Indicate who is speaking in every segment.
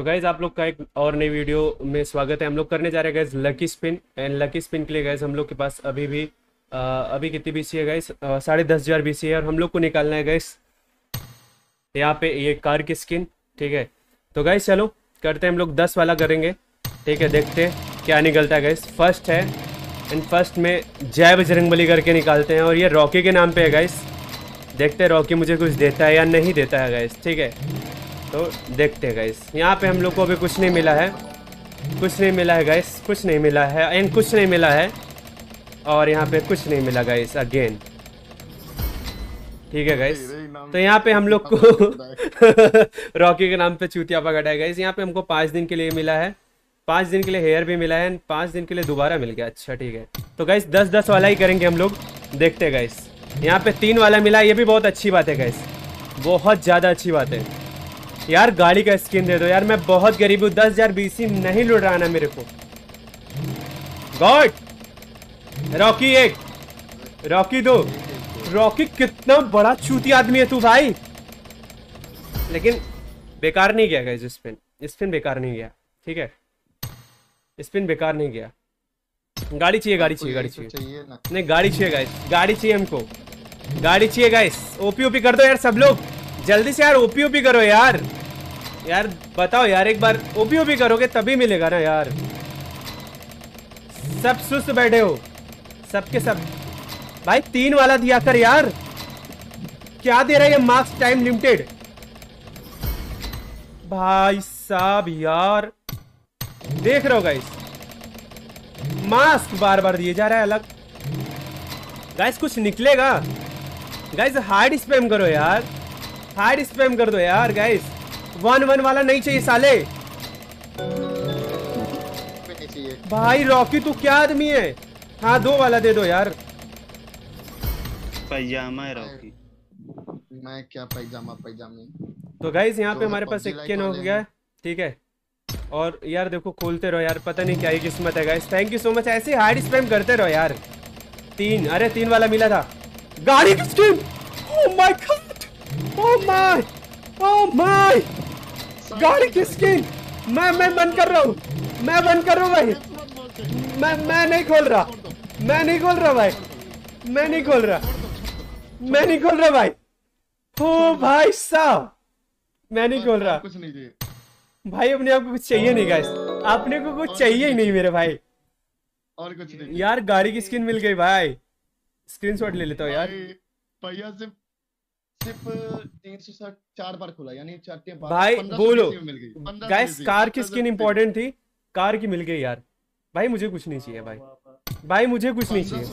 Speaker 1: तो गाइज़ आप लोग का एक और नई वीडियो में स्वागत है। हम लोग करने जा रहे हैं guys lucky spin and lucky spin के लिए गाइज़ हम लोग के पास अभी भी आ, अभी कितनी बी सी है गाइज़ साढ़े दस हज़ार बी सी है और हम लोग को निकालना है गाइज़ यहाँ पे ये कार की स्किन ठीक है? तो गाइज़ चलो करते हैं हम लोग दस वाला करेंगे। ठीक है देखते हैं क्या निकलता है गाइज़ फ़र्स्ट है एंड फ़र्स्ट में जय बजरंगबली करके निकालते हैं और ये रॉकी के नाम पे है गाइस देखते हैं रॉकी मुझे कुछ देता है या नहीं देता है गाइस ठीक है? तो देखते हैं गाइस यहाँ पे हम लोग को अभी कुछ नहीं मिला है। कुछ नहीं मिला है गाइस कुछ नहीं मिला है। एंड कुछ नहीं मिला है। और यहाँ पे कुछ नहीं मिला गाइस अगेन ठीक है गाइस तो यहाँ पे हम लोग को रॉकी के नाम पे चूतिया पकड़ा है गाइस यहाँ पे हमको पाँच दिन के लिए मिला है। पाँच दिन के लिए हेयर भी मिला है पाँच दिन के लिए दोबारा मिल गया। अच्छा ठीक है। तो गाइस दस दस वाला ही करेंगे हम लोग। देखते हैं गाइस यहाँ पे तीन वाला मिला, ये भी बहुत अच्छी बात है गाइस बहुत ज़्यादा अच्छी बात है। यार गाड़ी का स्किन दे दो। यार मैं बहुत गरीब हूँ। दस हज़ार बीसी नहीं लुट रहा ना मेरे को। गॉड! रॉकी एक। रॉकी दो। रॉकी कितना बड़ा चूती आदमी है तू भाई। लेकिन बेकार नहीं गया गाइस स्पिन स्पिन बेकार नहीं गया। ठीक है? स्पिन बेकार नहीं गया। गाड़ी चाहिए गाड़ी चाहिए गाड़ी चाहिए। नहीं गाड़ी चाहिए गाइस गाड़ी चाहिए हमको। गाड़ी चाहिए गाइस ओपी ओपी कर दो यार सब लोग। जल्दी से यार ओपी ओपी करो यार। यार, बताओ यार, एक बार ओपी ओपी करोगे तभी मिलेगा ना यार। सब सुस्त बैठे हो। सबके सब। भाई, तीन वाला दिया कर यार। क्या दे रहा है ये मार्क्स टाइम लिमिटेड? भाई साहब यार। देख रहे हो गाइस मास्क बार बार दिए जा रहा है अलग। गाइस कुछ निकलेगा। गाइस हार्ड स्पैम करो यार। हार्ड स्पैम कर दो यार गाइस वन वन वाला नहीं चाहिए साले. भाई रॉकी तू क्या आदमी है? हाँ दो वाला दे दो यार.
Speaker 2: पैजामा है रॉकी
Speaker 3: मैं क्या पैजामा पैजामी?
Speaker 1: तो गाइस यहाँ पे हमारे पास इक्कीन हो गया. ठीक है. और यार देखो खोलते रहो यार पता नहीं क्या ही किस्मत है guys thank you so much ऐसे हार्ड स्पैम करते रहो यार. तीन अरे तीन वाला मिला था. गाड़ी की skin oh my God oh my oh my गाड़ी की स्किन मैं मैं बंद कर रहा हूँ। मैं बंद कर रहा हूँ भाई। मैं मैं नहीं खोल रहा। मैं नहीं खोल रहा भाई। मैं नहीं खोल रहा। मैं नहीं खोल रहा भाई। ओ भाई साहब। मैं नहीं खोल रहा।
Speaker 3: कुछ नहीं चाहिए।
Speaker 1: भाई अपने आप को कुछ चाहिए नहीं गाइस अपने को कुछ चाहिए ही नहीं मेरे भाई।
Speaker 3: और कुछ नहीं
Speaker 1: यार गाड़ी की स्किन मिल गई भाई। स्क्रीनशॉट ले लेता हूँ यार।
Speaker 3: भैया सिर्फ़ सिर्फ़ तीन सौ चार बार खुला यानी चार
Speaker 1: भाई, बोलो।
Speaker 3: BC में मिल गई। 1500
Speaker 1: गाइस कार की स्किन
Speaker 3: BC,
Speaker 1: इंपॉर्टेंट थी। कार की मिल गई यार। भाई मुझे कुछ नहीं चाहिए भाई। भाई मुझे कुछ नहीं चाहिए।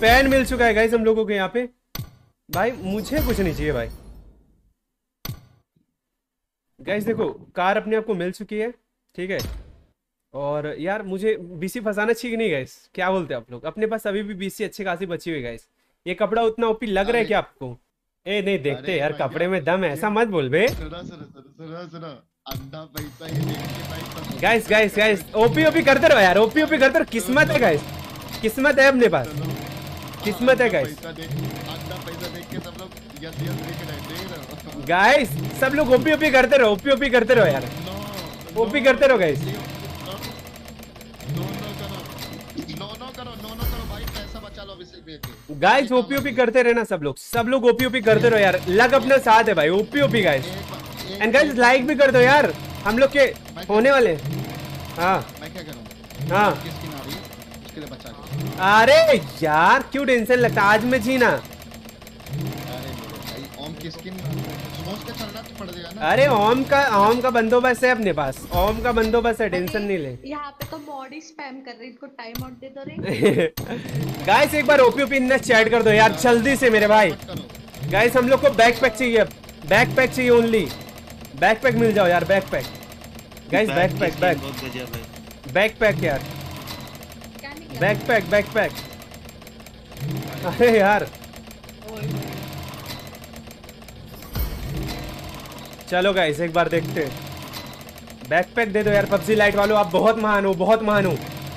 Speaker 1: पैन मिल चुका है गाइस हम लोगों के यहाँ पे। भाई मुझे कुछ नहीं चाहिए भाई। गाइस देखो कार अपने आप को मिल चुकी है ठीक है? और यार मुझे बीसी फंसाना चाहिए नहीं गाइस क्या बोलते हैं आप लोग? अपने पास अभी भी बीसी अच्छी खासी बची हुई गाइस ये कपड़ा उतना ओपी लग रहा है क्या आपको? ए नहीं देखते यार कपड़े में दम है। ऐसा मत बोल बे। Guys guys guys OP OP करते रहो यार। ओपी ओपी करते रहो किस्मत है गाइस किस्मत है अपने पास। किस्मत है
Speaker 3: हो
Speaker 1: गाइस सब लोग ओपी ओपी करते रहो ओपी ओपी करते रहो यार। ओपी करते रहो गाइस गाइस ओपी ओपी करते रहे ना सब लोग। सब लोग ओपी ओपी करते रहो यार। लग अपना साथ है भाई OP OP guys and guys like भी कर दो यार। हम लोग के होने वाले। हाँ। हाँ। अरे यार क्यों टेंशन लगता? आज में जीना।
Speaker 3: अरे ओम का
Speaker 1: ओम का बंदोबस्त है अपने पास। ओम का बंदोबस्त है टेंशन नहीं ले।
Speaker 4: यहाँ पे तो बॉडी स्पैम कर रही इनको टाइम आउट दे दो रे।
Speaker 1: गाइस एक बार ओपी ओपी ने चैट कर दो यार जल्दी से मेरे भाई। गाइस हम लोग को बैकपैक चाहिए बैकपैक चाहिए ओनली बैकपैक मिल जाओ यार बैकपैक गाइस
Speaker 2: बैग की
Speaker 1: बैकपैक
Speaker 2: स्किन
Speaker 1: बैक
Speaker 2: बहुत बढ़िया भाई।
Speaker 1: बैकपैक यार।
Speaker 4: क्या नहीं क्या?
Speaker 1: बैकपैक बैकपैक अरे यार चलो गाइस एक बार देखते बैकपैक दे दो यार, पबजी लाइट वालों, आप बहुत महान हो, बहुत महान हो।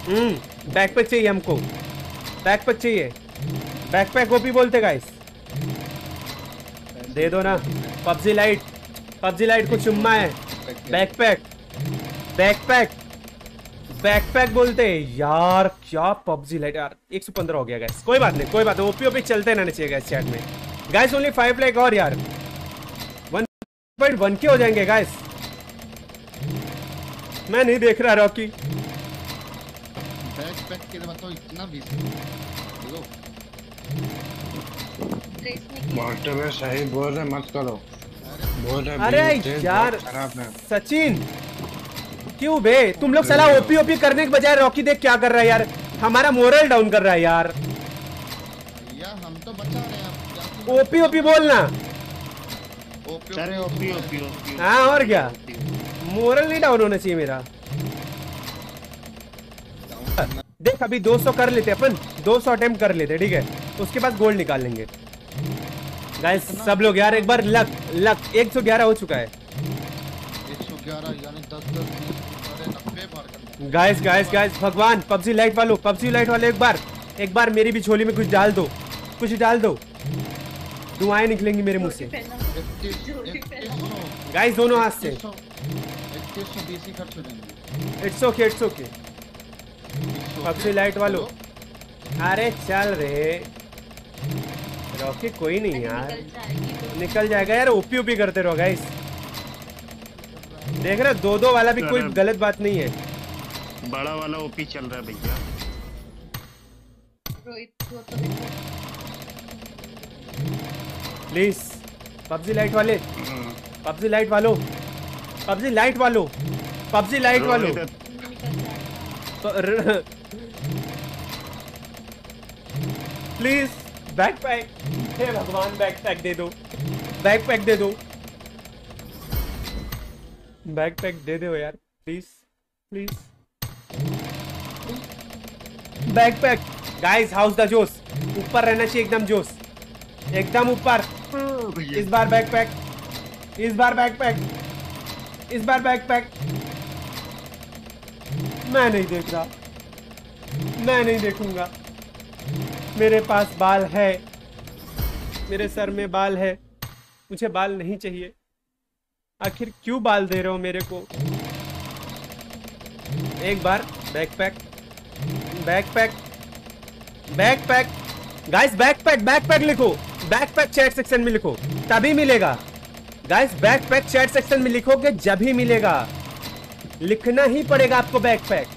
Speaker 1: हम्म बैकपैक चाहिए हमको। बैकपैक चाहिए। बैकपैक ओपी बोलते गाइस दे दो ना। पबजी लाइट पबजी लाइट को चुम्मा है।
Speaker 3: बैकपैक
Speaker 1: बैकपैक बैकपैक बोलते यार, क्या पबजी लाइट यार। 115 हो गया गाइस कोई बात नहीं, कोई बात नहीं। ओपी ओपी चलते रहने चाहिए गाइस चैट में। गाइस ओनली फाइव लाइक और यार। 1.1 के हो जाएँगे गाइस मैं नहीं देख रहा रॉकी
Speaker 3: बैकपैक के बताओ इतना बीसी देखो।
Speaker 4: रेस में
Speaker 5: सही बोल रहे मत करो। बोल रहे
Speaker 1: अरे यार
Speaker 5: है।
Speaker 1: सचिन क्यों बे? तुम लोग सलाह ओपी ओपी करने के बजाय रॉकी देख क्या कर रहा है यार? हमारा मोरल डाउन कर रहा है यार।
Speaker 3: भैया हम तो बचा रहे हैं
Speaker 1: ओपी ओपी बोलना।
Speaker 2: अरे ओपी ओपी ओपी
Speaker 1: हाँ और क्या? मोरल नहीं डाउन होना चाहिए मेरा। देख अभी 200 कर लेते अपन। 200 अटेम्प्ट कर लेते ठीक है? उसके बाद गोल्ड निकाल लेंगे। गाइस सब लोग यार एक बार लक लक 111 हो चुका है।
Speaker 3: 111 यानी 10 10 20 अरे 90 बार करना
Speaker 1: गाइस गाइस गाइस भगवान पबजी लाइट वालों पबजी लाइट वाले एक बार एक बार मेरी भी छोली में कुछ डाल दो। कुछ डाल दो। दुआएँ निकलेंगी मेरे मुँह से।
Speaker 4: पहना
Speaker 3: 31
Speaker 4: जोड़ी पहना।
Speaker 3: 3100
Speaker 1: गाइस दोनों हाथ से।
Speaker 3: 3100 बीसी खर्च जाएँगे
Speaker 1: it's okay it's okay
Speaker 3: 3100
Speaker 1: PUBG lite वालों। अरे चल रे। रॉकी कोई नहीं यार।
Speaker 4: निकल जाएगी तो।
Speaker 1: निकल जाएगा यार ओपी ओपी करते रहो गाइस देख रहे दो दो वाला भी कोई गलत बात नहीं है।
Speaker 2: बड़ा वाला ओपी चल रहा है भैया।
Speaker 4: तो
Speaker 1: प्लीज़ पबजी लाइट वाले। पबजी लाइट वालों। पबजी लाइट वालों। पबजी लाइट वालों। प्लीज़ बैकपैक हे भगवान बैकपैक दे दो। बैकपैक दे दो। बैकपैक दे दो यार। Please please backpack guys how's the josh ऊपर रहना चाहिए एकदम जोश एकदम ऊपर। इस बार बैकपैक इस बार बैकपैक इस बार बैकपैक मैं नहीं देख रहा। मैं नहीं देखूँगा। मेरे पास बाल है। मेरे सर में बाल है। मुझे बाल नहीं चाहिए। आखिर क्यों बाल दे रहे हो मेरे को? एक बार backpack backpack backpack guys backpack backpack लिखो। बैकपैक चैट सेक्शन में लिखो। तभी मिलेगा। गाइस बैकपैक चैट सेक्शन में लिखोगे जब ही मिलेगा। लिखना ही पड़ेगा आपको बैकपैक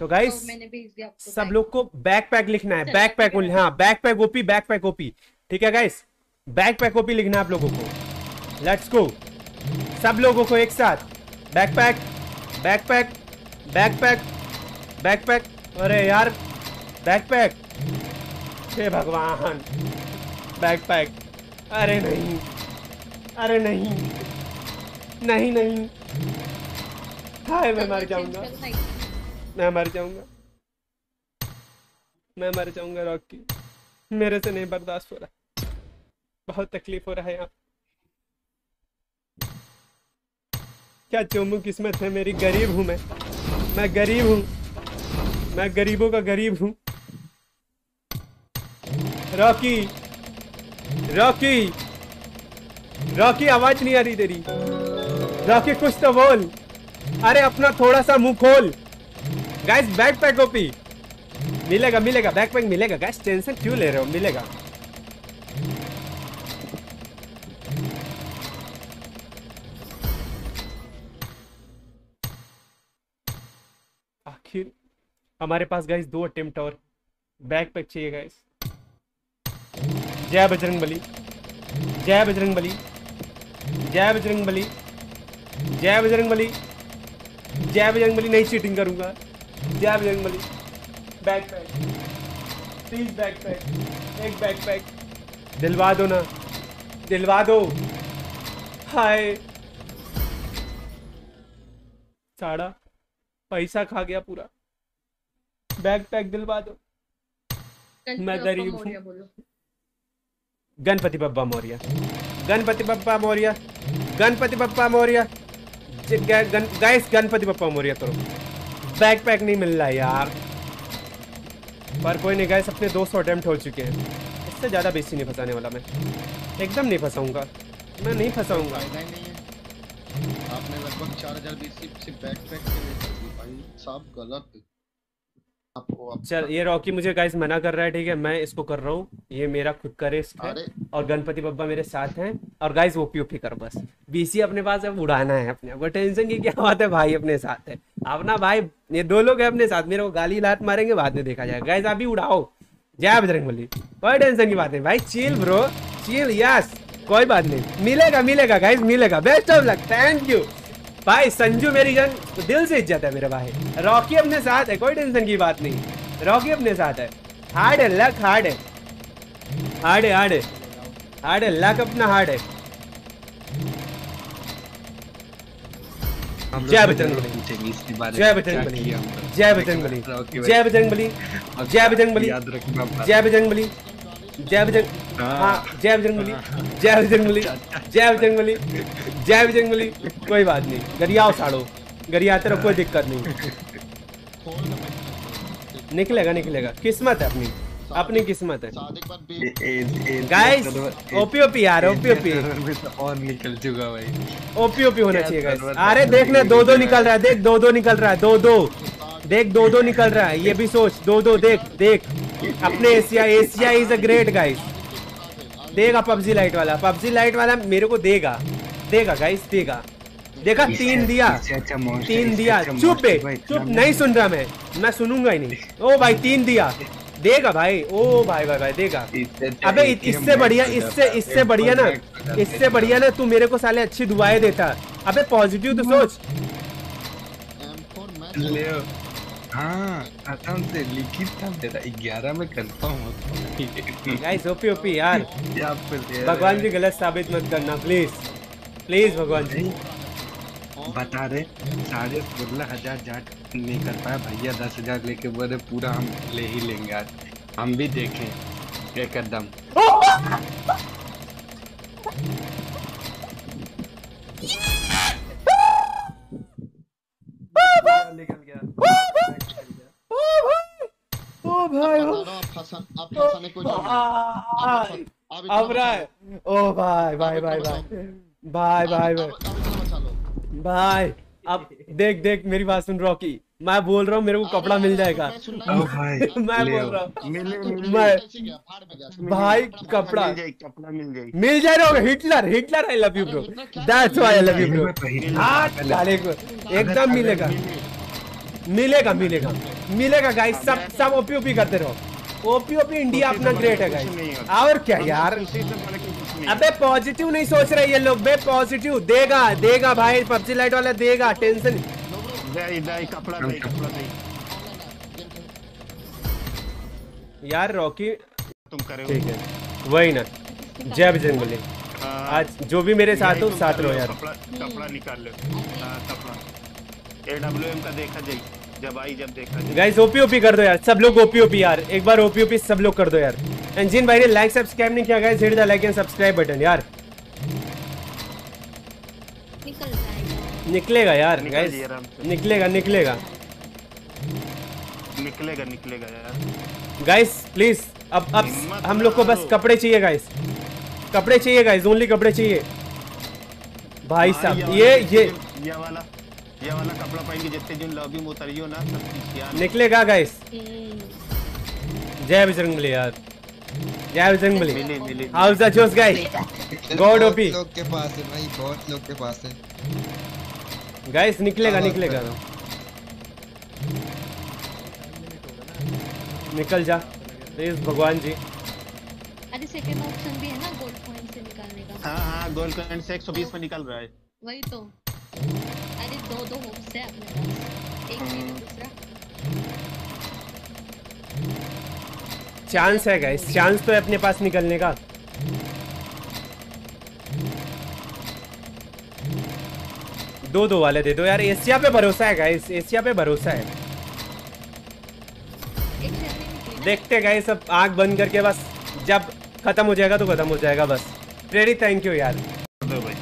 Speaker 1: तो गाइस
Speaker 4: तो दिया आपको
Speaker 1: सब लोग को बैकपैक लिखना है। बैकपैक
Speaker 4: है।
Speaker 1: हाँ बैकपैक ओपी बैकपैक ओपी ठीक है गाइस बैकपैक ओपी लिखना है आप लोगों को। लेट्स गो सब लोगों को एक साथ। बैकपैक बैकपैक बैकपैक बैकपैक अरे यार बैकपैक हे भगवान। बैकपैक अरे नहीं। अरे नहीं। नहीं नहीं। हाय, मैं मर जाऊँगा। मैं मर जाऊँगा। मैं मर जाऊँगा, रॉकी। मेरे से नहीं बर्दाश्त हो रहा। बहुत तकलीफ़ हो रहा है यहाँ। क्या चोमू किस्मत है मेरी? गरीब हूँ मैं। मैं गरीब हूँ। मैं गरीबों का गरीब हूँ। रॉकी रॉकी रॉकी, आवाज़ नहीं आ रही तेरी। रॉकी, कुछ तो बोल। अरे, अपना थोड़ा सा मुँह खोल। गैस गाइस बैकपैक ओपी मिलेगा मिलेगा बैक पैक मिलेगा। गाइस टेंशन क्यों ले रहे हो? मिलेगा। आखिर हमारे पास गाइस दो अटेम्प्ट और बैकपैक चाहिए गाइस जय बजरंग बली जय बजरंग बली जय बजरंग बली जय बजरंग बली जय बजरंग बली नहीं चीटिंग करूँगा। जय Bajrang Bali backpack please backpack एक बैक पैक दिलवा दो ना दिलवा दो। हाय। साड़ा पैसा खा गया पूरा। बैग पैक दिलवा दो। मैं गरीब हूँ। गणपति बप्पा मौर्य। गणपति बप्पा मौर्य। गणपति बप्पा मौर्य। गाइस, गणपति बप्पा मौर्य करो। बैक पैक नहीं मिल रहा यार। पर कोई नहीं, गाइस, अपने 200 अटेम्प्ट हो चुके हैं। इससे ज़्यादा बेसी नहीं फंसाने वाला मैं। एकदम नहीं फंसाऊँगा। मैं नहीं फंसाऊँगा।
Speaker 3: आपने लगभग चार हज़ार बीसी सिर्फ़ बैक पैक भाई। साहब गलत।
Speaker 1: चल ये रॉकी मुझे गाइस मना कर रहा है ठीक है? मैं इसको कर रहा हूँ। ये मेरा खुद का रिस्क है और गणपति बब्बा मेरे साथ हैं। और गाइस ओपी ओपी कर बस। बीसी अपने पास अब उड़ाना है अपने को टेंशन की क्या बात है? भाई अपने साथ है। अपना भाई ये दो लोग हैं अपने साथ। मेरे को गाली लात मारेंगे बाद में देखा जाएगा। गाइस अभी उड़ाओ। जय बजरंग बली। कोई टेंशन की बात नहीं। भाई चिल ब्रो चिल यस कोई बात नहीं। मिलेगा मिलेगा गाइस मिलेगा। Best of luck thank you भाई संजू मेरी जान दिल से इज़्ज़त है मेरे भाई। रॉकी अपने साथ है कोई टेंशन की बात नहीं। रॉकी अपने साथ है। हार्ड है लक हार्ड है। हार्ड है हार्ड है। हार्ड है लक अपना हार्ड है। जय बजरंग बली। जय बजरंग बली। जय बजरंग बली। जय बजरंग बली। जय बजरंग बली। जय बजरंग बली। जय बजरंग हाँ जय बजरंग बली जय बजरंग बली जय बजरंग कोई बात नहीं गरियाओ साड़ो। गरियाते रहो, कोई दिक्कत नहीं। निकलेगा निकलेगा। किस्मत है अपनी अपनी किस्मत है। गाइस ओपी ओपी यार ओपी ओपी
Speaker 5: और निकल चुका भाई
Speaker 1: ओपी ओपी होना चाहिए गाइस अरे देखना दो दो निकल रहा है, देख दो दो निकल रहा है दो दो देख दो दो निकल रहा है, ये भी सोच दो दो देख देख। अपने Asia Asia is a great guys देगा पबजी लाइट वाला। पबजी लाइट वाला मेरे को देगा। देगा गाइस देगा। देखा तीन दिया।
Speaker 5: अच्छा
Speaker 1: तीन दिया।
Speaker 5: अच्छा
Speaker 1: चुप चुप नहीं सुन रहा मैं। मैं सुनूँगा ही नहीं। ओ भाई तीन दिया। देगा भाई। ओ भाई भाई भाई देगा।
Speaker 5: अच्छा
Speaker 1: अबे इससे बढ़िया इससे इससे बढ़िया ना इससे बढ़िया ना तू मेरे को साले अच्छी दुआएँ देता। अबे पॉजिटिव तो सोच।
Speaker 3: M4 मैच
Speaker 5: ले आओ। हाँ आराम से लिखित था मेरा ग्यारह में कंफर्म होता
Speaker 1: गाइस ओपी ओपी यार। भगवान जी गलत साबित मत करना प्लीज़ प्लीज़ भगवान जी।
Speaker 5: बता रहे साढ़े सोलह हज़ार जाट नहीं कर पाया भैया दस हज़ार लेके बोले पूरा हम ले ही लेंगे आज। हम भी देखें एक कदम
Speaker 1: ओ भाई ओ
Speaker 3: बता रहा हूँ, आप फंसा
Speaker 1: भाई
Speaker 3: अब
Speaker 1: रहा है। ओ भाई भाई भाई भाई। भाई भाई भाई। भाई अब देख देख मेरी बात सुन रॉकी। मैं बोल रहा हूँ मेरे को कपड़ा मिल जाएगा।
Speaker 3: मैं
Speaker 5: ओ भाई
Speaker 1: मैं बोल रहा हूँ।
Speaker 2: मिले मिले।
Speaker 1: मैं
Speaker 3: ऐसे गया, फाड़ में गया।
Speaker 1: भाई कपड़ा
Speaker 2: मिल जाएगी कपड़ा मिल जाएगी।
Speaker 1: मिल जाए रहोगे Hitler Hitler I love you bro that's why I love you bro हाँ? एकदम मिलेगा। मिलेगा मिलेगा। मिलेगा गाइस सब सब ओपी ओपी करते रहो। ओपी ओपी इंडिया अपना ग्रेट है गाइस और क्या यार?
Speaker 2: नहीं
Speaker 1: अबे पॉजिटिव नहीं सोच रहे ये लोग बे पॉजिटिव देगा देगा भाई पबजी लाइट वाला देगा टेंशन यार रॉकी
Speaker 2: तुम करे
Speaker 1: ठीक है। वही ना जय बजरंग बली।
Speaker 2: हाँ,
Speaker 1: आज जो भी मेरे साथ हो साथ रहो
Speaker 2: लो,
Speaker 1: यार।
Speaker 2: कपड़ा कपड़ा निकाल लो। हाँ कपड़ा। ए डब्ल्यू एम का देखा जाए। जब आई जब देखा।
Speaker 1: गाइस ओपी ओपी कर दो यार। सब लोग ओपी ओपी यार। एक बार ओपी ओपी सब लोग कर दो यार। एंजिन भाई ने लाइक सब्सक्राइब नहीं किया guys hit the like and subscribe button यार।
Speaker 4: निकल जाएगा।
Speaker 1: निकलेगा यार गाइस। निकलेगा निकलेगा।
Speaker 2: निकलेगा निकलेगा यार।
Speaker 1: गाइस प्लीज़ अब अब हम लोग को बस कपड़े चाहिए गाइस कपड़े चाहिए गाइस ओनली कपड़े चाहिए। भाई साहब ये ये
Speaker 2: ये वाला। ये वाला कपड़ा पहन के जितने दिन लॉबी में उतरियो ना सब चीज़
Speaker 1: निकलेगा गाइस जय बजरंग बली यार। जय बजरंग बली।
Speaker 2: मिले मिले
Speaker 1: how's the josh guys God OP
Speaker 6: लोग के पास है भाई बहुत लोग के पास है।
Speaker 1: गाइस निकलेगा निकलेगा। निकल जा। प्लीज़ भगवान जी।
Speaker 4: अरे सेकंड ऑप्शन भी है ना गोल्ड कॉइन से निकालने का।
Speaker 2: हाँ हाँ गोल्ड कॉइन से 120 में निकल रहा है।
Speaker 4: वही तो। दो दो होप्स है अपने पास एक मेरा दूसरा।
Speaker 1: चांस है गाइस चांस तो है अपने पास निकलने का। दो दो वाले दे दो। यार एशिया पे भरोसा है गाइस एशिया पे भरोसा है। देखते गए सब आँख बंद करके बस जब खत्म हो जाएगा तो खत्म हो जाएगा बस। रेडी थैंक यू यार
Speaker 2: दो भाई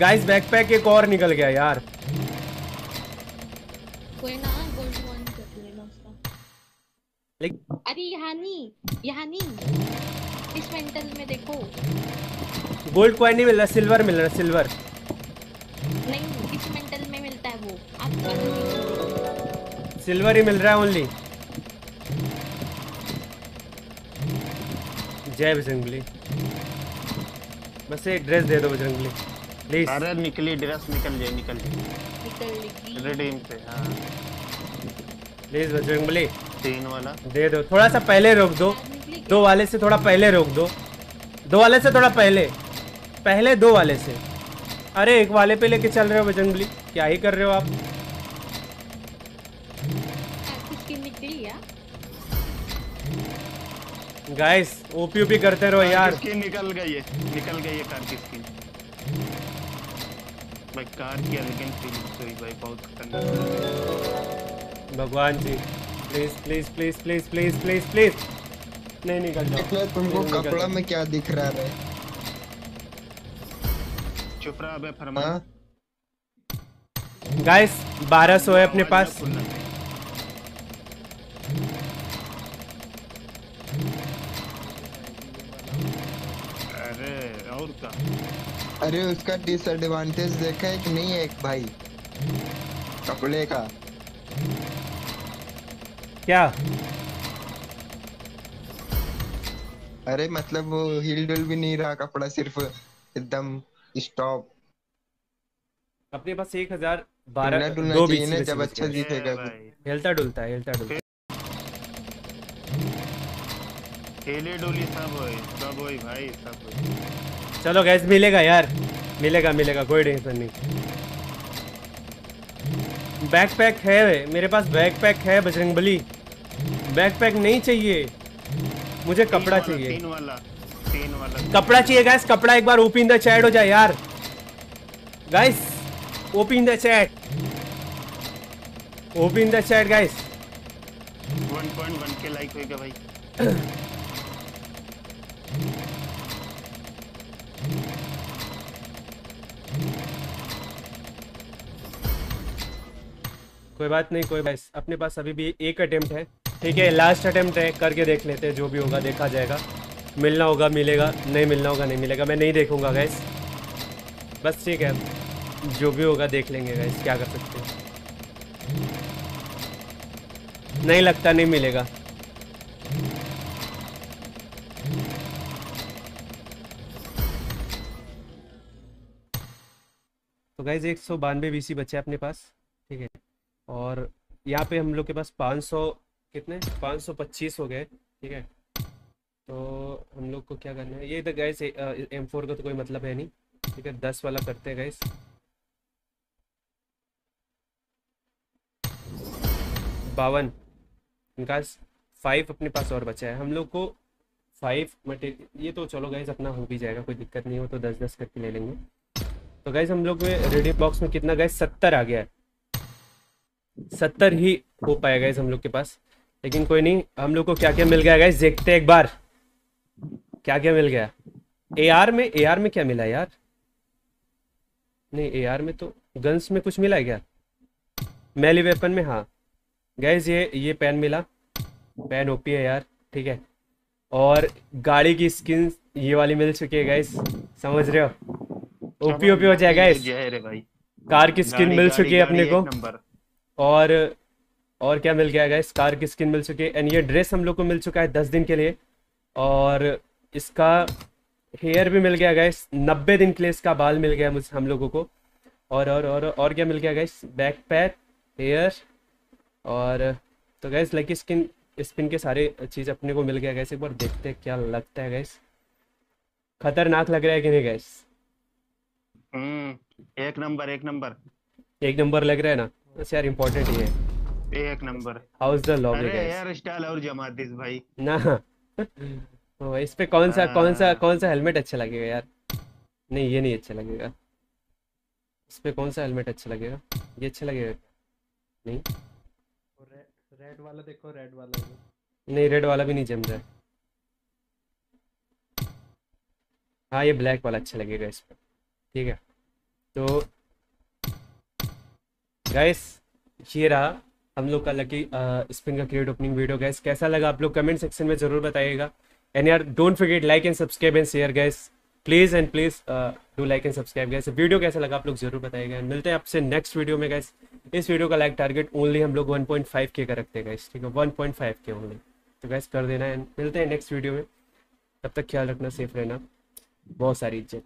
Speaker 1: गाइस बैकपैक एक और निकल गया यार।
Speaker 4: कोई ना गोल्ड कॉइन कर लेना उसका। अरे यहाँ नहीं यहाँ नहीं। इस मेंटल में देखो।
Speaker 1: गोल्ड कॉइन नहीं मिल रहा सिल्वर मिल रहा सिल्वर
Speaker 4: नहीं इस मेंटल में मिलता है वो। आप
Speaker 1: सिल्वर ही। मिल रहा है ओनली जय बजरंगली। बस एक ड्रेस दे दो बजरंगबली प्लीज़।
Speaker 2: अरे निकली ड्रेस निकल जाए निकल जाए।
Speaker 4: निकल
Speaker 2: रिडीम से हाँ।
Speaker 1: प्लीज़ बजरंगबली
Speaker 2: तीन वाला।
Speaker 1: दे दो थोड़ा सा पहले रोक दो। दो वाले से थोड़ा पहले रोक दो। दो वाले से थोड़ा पहले। पहले दो वाले से। अरे एक वाले पे लेके चल रहे हो बजरंगबली क्या ही कर रहे हो आप?
Speaker 4: किसकी निकली यार
Speaker 1: गाइस ओपी ओपी करते रहो यार।
Speaker 2: निकल गई है? निकल गई है कार की स्किन भाई कार की एलिगेंट फीलिंग हुई भाई बहुत खतरनाक।
Speaker 1: भगवान जी please please please please please please please नहीं निकल जाओ।
Speaker 6: तुमको कपड़ा में क्या दिख रहा है?
Speaker 2: चुप रहा अबे फरमा
Speaker 6: हाँ?
Speaker 1: गाइस 1200 है अपने पास।
Speaker 2: अरे और का
Speaker 6: अरे उसका डिसएडवांटेज देखा है कि नहीं है एक भाई। कपड़े का।
Speaker 1: क्या?
Speaker 6: अरे मतलब वो हिल डुल भी नहीं रहा कपड़ा सिर्फ़ एकदम स्टॉप
Speaker 1: अपने पास एक हज़ार बारह दो बीस
Speaker 6: ना
Speaker 1: में
Speaker 6: जब अच्छा
Speaker 2: ए
Speaker 6: तो।
Speaker 1: हिलता डुलता है हिलता डुलता
Speaker 2: हेली डोली सब होई सब होई भाई सब होई।
Speaker 1: चलो गैस मिलेगा यार। मिलेगा मिलेगा कोई टेंशन नहीं। बैकपैक है मेरे पास बैकपैक है बजरंगबली बैकपैक नहीं चाहिए। मुझे कपड़ा चाहिए।
Speaker 2: तीन वाला तीन वाला।
Speaker 1: कपड़ा चाहिए गैस कपड़ा एक बार ओपन द चैट हो जाए यार। Guys open the chat open the chat guys
Speaker 2: 1.1 के लाइक होएगा भाई।
Speaker 1: कोई बात नहीं, कोई बात अपने पास अभी भी एक अटेम्प्ट है। ठीक है लास्ट अटेम्प्ट है, करके देख लेते हैं, जो भी होगा देखा जाएगा। मिलना होगा, मिलेगा, नहीं मिलना होगा, नहीं मिलेगा, मैं नहीं देखूँगा गैस बस ठीक है, जो भी होगा देख लेंगे गैस क्या कर सकते हैं। नहीं लगता, नहीं मिलेगा। तो गाइज़ एक सौ बानवे बी बचे हैं अपने पास। और यहाँ पे हम लोग के पास 500 कितने? 525 हो गए, ठीक है? तो हम लोग को क्या करना है? ये तो गैस एम फोर का तो कोई मतलब है नहीं, ठीक है? दस वाला करते हैं गैस बावन। इनका फाइव अपने पास और बचा है। हम लोग को फाइव मटेरियल ये तो चलो गैस अपना हो भी जाएगा, कोई दिक्कत नहीं हो तो दस दस करके ले लेंगे। तो गैस हम लोग में रेडी बॉक्स में कितना गैस सत्तर आ गया है। सत्तर ही हो पाएगा इस हम लोग के पास। लेकिन कोई नहीं हम लोग को क्या क्या मिल गया गाइस देखते एक बार। क्या क्या मिल गया? ए आर में ए आर में क्या मिला यार? नहीं ए आर में तो गन्स में कुछ मिला है क्या? मैली वेपन में हाँ। गैस ये ये पेन मिला। पेन ओपी है यार ठीक है। और गाड़ी की स्किन ये वाली मिल चुकी है गैस समझ रहे हो? ओपी ओपी हो जाएगा कार की स्किन मिल चुकी है अपने को। और और क्या मिल गया गाइस कार की स्किन मिल चुकी है। एंड ये ड्रेस हम लोग को मिल चुका है दस दिन के लिए। और इसका हेयर भी मिल गया गाइस नब्बे दिन के लिए इसका बाल मिल गया मुझे हम लोगों को। और और और और क्या मिल गया गाइस बैक पैक हेयर और तो गैस लकी स्किन स्पिन के सारे चीज़ अपने को मिल गया गैस एक बार देखते हैं क्या लगता है गैस खतरनाक लग रहा है कि नहीं गैस
Speaker 2: हम्म एक नंबर एक नंबर।
Speaker 1: एक नंबर लग रहा है ना? बस यार इम्पोर्टेंट ही है।
Speaker 2: एक नंबर।
Speaker 1: हाउस द लॉबी
Speaker 2: अरे
Speaker 1: गैस
Speaker 2: हेयर स्टाइल और जमा दिस भाई।
Speaker 1: ना। ओ, इस पे कौन सा कौन सा
Speaker 2: हाँ।
Speaker 1: कौन सा हेलमेट अच्छा लगेगा यार? नहीं ये नहीं अच्छा लगेगा। इस पे कौन सा हेलमेट अच्छा लगेगा? ये अच्छा लगेगा? नहीं।
Speaker 7: रेड वाला देखो रेड वाला भी।
Speaker 1: नहीं रेड वाला भी नहीं जम रहा। है हाँ ये ब्लैक वाला अच्छा लगेगा इस पर ठीक है। तो गाइस ये रहा हम लोग का लकी स्पिन का क्रिएट ओपनिंग वीडियो गैस कैसा लगा आप लोग कमेंट सेक्शन में ज़रूर बताइएगा. एंड यार don't forget like and subscribe and share guys please and please do like and subscribe guys video कैसा लगा आप लोग ज़रूर बताइएगा. मिलते हैं आपसे नेक्स्ट वीडियो में गैस इस वीडियो का लाइक टारगेट ओनली हम लोग 1.5 के का रखते हैं गैस ठीक है? 1.5 के ओनली तो गैस कर देना एंड मिलते हैं नेक्स्ट वीडियो में. तब तक ख्याल रखना सेफ़ रहना. बहुत सारी इज़्ज़त.